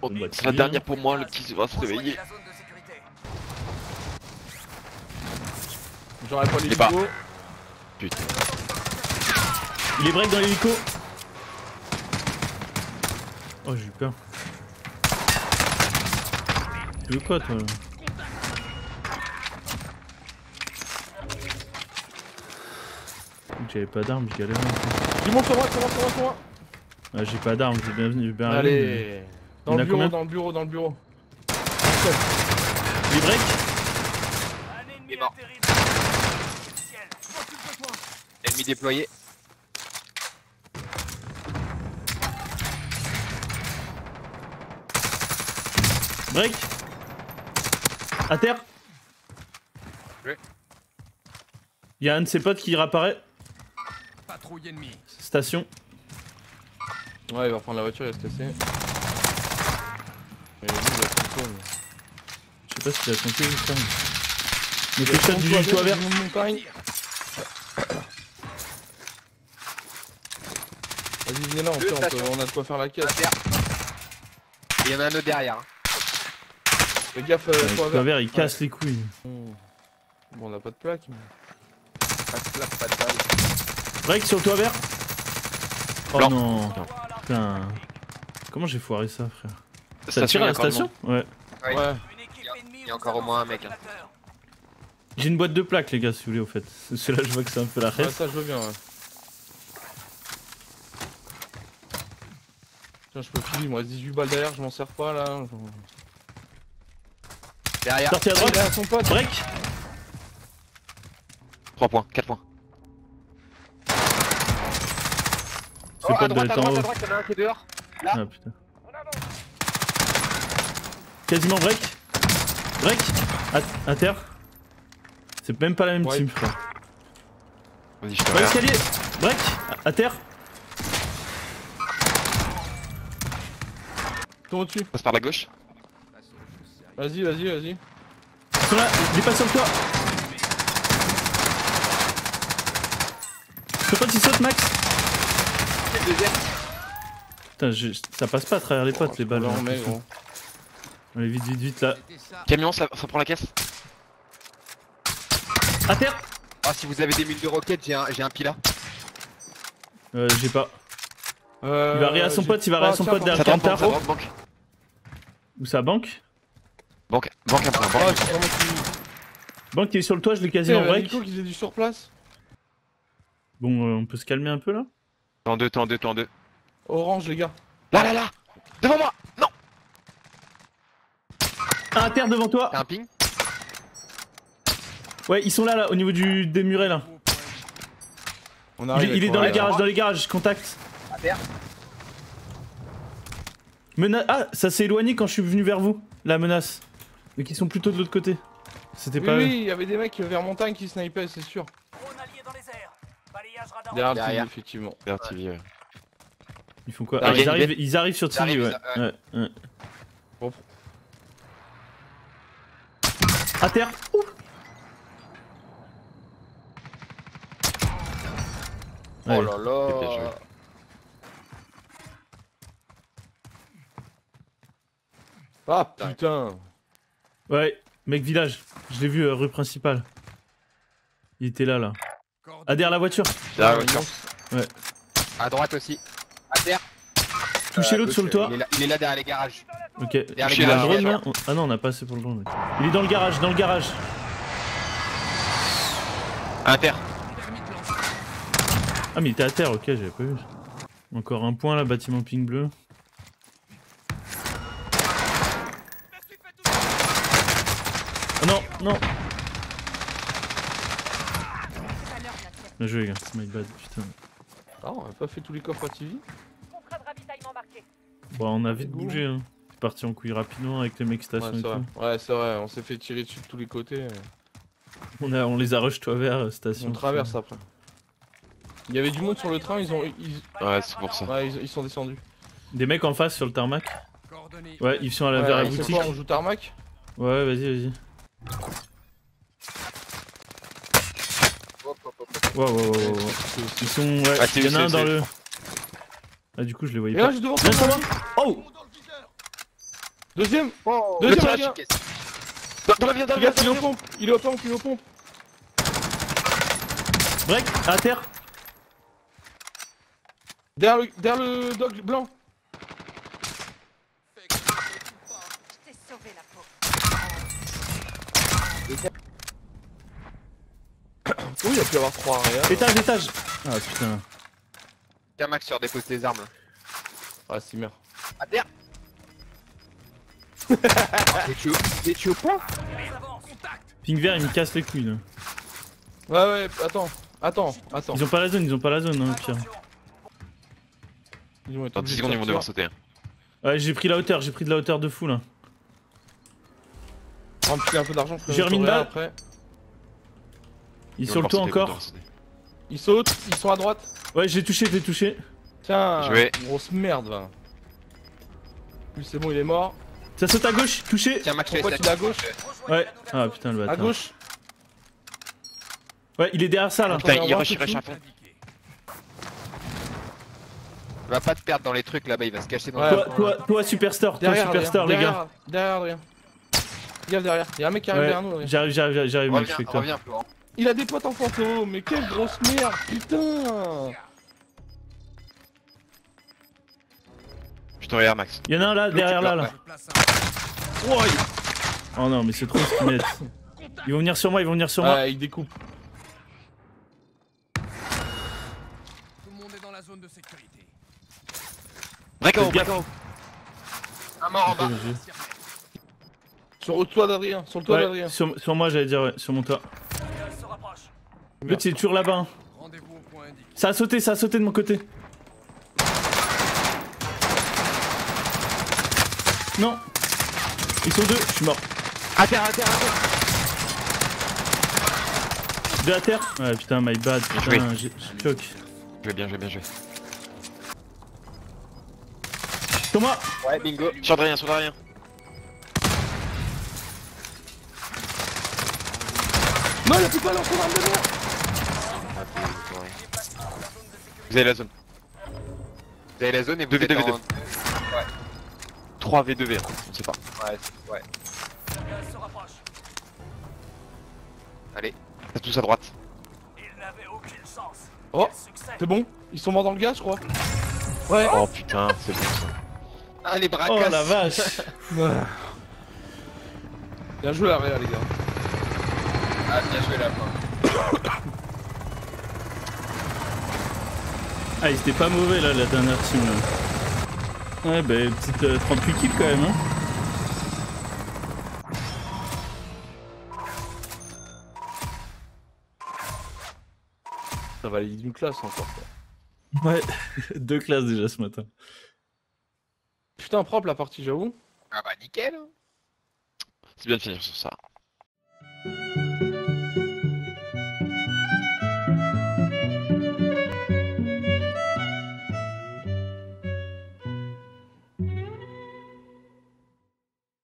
Bon, bah, c'est la dernière pour moi, le qui va se réveiller. J'aurais pas vidéos. Putain. Il est break dans l'hélico. Oh, j'ai eu peur. Tu veux quoi, toi? J'avais pas d'armes, je galère. Du monde sur moi, sur moi, sur moi, sur moi. Ah, j'ai pas d'armes, j'ai bien, j'ai bien Allez. Dans Il y en le bureau, dans le bureau, dans le bureau. Il est break Un ennemi Il est mort. Ennemi déployé. Break À terre Ouais. Il y a un de ses potes qui réapparaît. Patrouille ennemie. Station. Ouais, il va prendre la voiture, il va se casser. Et lui, il va se casser, mais- Je sais pas si tu as compté juste ça. Mais shot prendre du toit toit vert, du montagne. Vas-y, venez là, on, peut, on, peut- stations. on a de quoi faire la caisse. Et il y en a un autre derrière. hein. Fais gaffe, euh, Le vert. toit vert il casse les couilles. Bon, on a pas de plaque. mais- Pas de place, pas de balle. Break sur le toit vert Oh Blanc. non Putain. Comment j'ai foiré ça frère Ça tire à la station Ouais. Ouais. Ouais. Il y a- y encore au moins un mec, hein. J'ai une boîte de plaques les gars si vous voulez au fait. C'est là je vois que c'est un peu la Ouais, reste. ça, je veux bien, ouais. Tiens, je peux filer, il me reste 18 balles derrière, je m'en sers pas là. Derrière. Sorti à droite à son pote. Break 3 points, 4 points. A un qui est dehors. Ah putain. Quasiment break. Break à, à terre. C'est même pas la même Ouais. team frère. Vas-y, je te Ouais, regarde. escalier Break à, à terre. Tourne au-dessus. Passe par la gauche. Vas-y, vas-y, vas-y. Ils sont là, il est pas sur le toit. Ton pote il saute Max Deuxième. Putain, je- ça passe pas à travers les potes les balles. Là, j'ai on met, l'impression. gros. Allez vite vite vite là. Camion, ça, ça prend la caisse. À terre Ah, si vous avez des mules de roquettes, j'ai un, j'ai un pila. Euh j'ai pas. Euh, Il va rire à son pote, il va rire à son pote derrière Cantar. banque. Où ça banque Banque, banque un point, Ah, banque. vraiment qui- Banque qui est sur le toit, je l'ai quasiment euh, break. Nico qui du sur place. Bon euh, on peut se calmer un peu là T'es en deux, t'es en deux, t'es en deux. Orange, les gars. Là, là, là Devant moi Non à terre devant toi T'as un ping? Ouais ils sont là là au niveau du des murets là. On Il, arrive. est- il est avec dans les garages, dans les garages, contact. À terre. Mena ah ça s'est éloigné quand je suis venu vers vous, la menace. Mais qui sont plutôt de l'autre côté. C'était Oui, pas oui, il y avait des mecs vers montagne qui snipaient, c'est sûr. Derrière, le Derrière. TV, effectivement. Vers TV, ouais. Ils font quoi Ah, ils, arrivent, ils arrivent sur TV, ouais. arrivent, ouais. ouais. Bon. À terre Ouh. Oh là là Ah putain Ouais, mec village. Je l'ai vu, euh, rue principale. Il était là, là. Ah, derrière la voiture. Derrière la voiture. À droite aussi. À terre. Touchez Euh, l'autre sur le toit. Il est, là, il est là derrière les garages. Ok. Derrière les Il a le garages, drone, là Ah non, on a pas assez pour le drone. Il est dans le garage, dans le garage. À terre. Ah, mais il était à terre, ok, j'avais pas vu. Encore un point là, bâtiment pink bleu. Oh non, non Bien joué, les gars, c'est my bad, putain. Ah, on a pas fait tous les coffres à TV Contrat de ravitaillement marqué. Bon, on a vite bougé, hein. C'est parti en couille rapidement avec les mecs Ouais, station c'est et vrai. tout. Ouais, c'est vrai, on s'est fait tirer dessus de tous les côtés. On, a, on les a rush toi vers station. On traverse après. Il y avait du monde sur le train, ils ont. Ils... Ouais, c'est pour ça. Ouais, ils, ils sont descendus. Des mecs en face sur le tarmac. Ouais, ils sont à la Ouais, vers la boutique. quoi, on joue tarmac? Ouais, vas-y, vas-y. Wow, wow, wow, wow. Ils sont. Ouais, Ah, il y en a un dans le. Ah, du coup, je les voyais Et là, pas. juste devant toi. Oh Deuxième Oh, Deuxième, le caisse. Dans, dans l'avion, dans l'avion, Regarde, il est dans au pompe Il est au pompe, il est au pompe Break À terre Derrière le, derrière le dog blanc Je t'ai sauvé la peau. Oui, il a pu avoir trois arrière. Étage, étage Ah putain. Tiens, Max, sur dépose tes armes. Ah, si merde. À terre. T'es tué T'es tué au point Ping vert, il me casse les couilles là. Ouais, ouais, attends. Attends, attends. Ils ont pas la zone, ils ont pas la zone, hein, au pire. Ils vont être Dans 10 obligés de secondes, ils vont devoir sauter. Ouais, j'ai pris la hauteur, j'ai pris de la hauteur de fou là. Un peu d'argent, je peux J'ai remis une balle. après. Il est Ils sur le toit encore. Ils sautent, ils sont à droite. Ouais, j'ai touché, j'ai touché. Tiens, Je vais. grosse merde va. Lui c'est bon, il est mort. Ça saute à gauche, touché. Tiens, Max, Pourquoi tu es à gauche Ouais. Ah putain, le À bâtard. gauche Ouais, il est derrière ça là. Putain, il va rush, il rush à fond. Il va pas te perdre dans les trucs là-bas, il va se cacher dans Ouais. le Toi, toi, toi, Superstar, toi, Derrière, Superstar, les gars. Derrière, derrière, Regarde derrière. Il y a un mec qui arrive Ouais, derrière nous. J'arrive, j'arrive, j'arrive, mec, je suis avec toi. Il a des potes en fantôme, mais quelle grosse merde, putain Je te regarde, Max. Y'en a un là, derrière là, là. Ouais. Oh non, mais c'est trop ce qu'ils mettent. Ils vont venir sur moi, ils vont venir sur moi. Ouais, il découpe. Tout le monde est dans la zone de sécurité. Break-out, break-out. Un mort en bas. Sur le toit d'Adrien, sur le toit Ouais, d'Adrien. sur, sur moi, j'allais dire, ouais, sur mon toit. L'autre, il est toujours là-bas. hein. Ça a sauté, ça a sauté de mon côté. Non. Ils sont deux, je suis mort. À terre, à terre, à terre. Deux à terre Ouais, putain, my bad. Putain, j'ai choc. Je vais bien, je vais bien, je vais. Sur moi Ouais, bingo. Sur de rien, sur de rien. Non, il a plus pas l'arme de merde Vous avez la zone. Vous avez la zone et vous 2v2, êtes 2v2. en... 3v2v, on sait pas. Ouais, ouais. Allez, c'est tous à droite. Oh, c'est bon? Ils sont morts dans le gaz, je crois. Ouais. Oh putain, c'est bon ça. Ah, les bras Oh cassent. la vache Bien joué la réa, les gars. Ah, bien joué là, moi. Ah, ils étaient pas mauvais là, la dernière team là. Ouais, bah, petite euh, 38 kills quand même, hein. Ça valide une classe encore. Quoi. Ouais, deux classes déjà ce matin. Putain, propre la partie, j'avoue. Ah bah nickel. C'est bien de finir sur ça.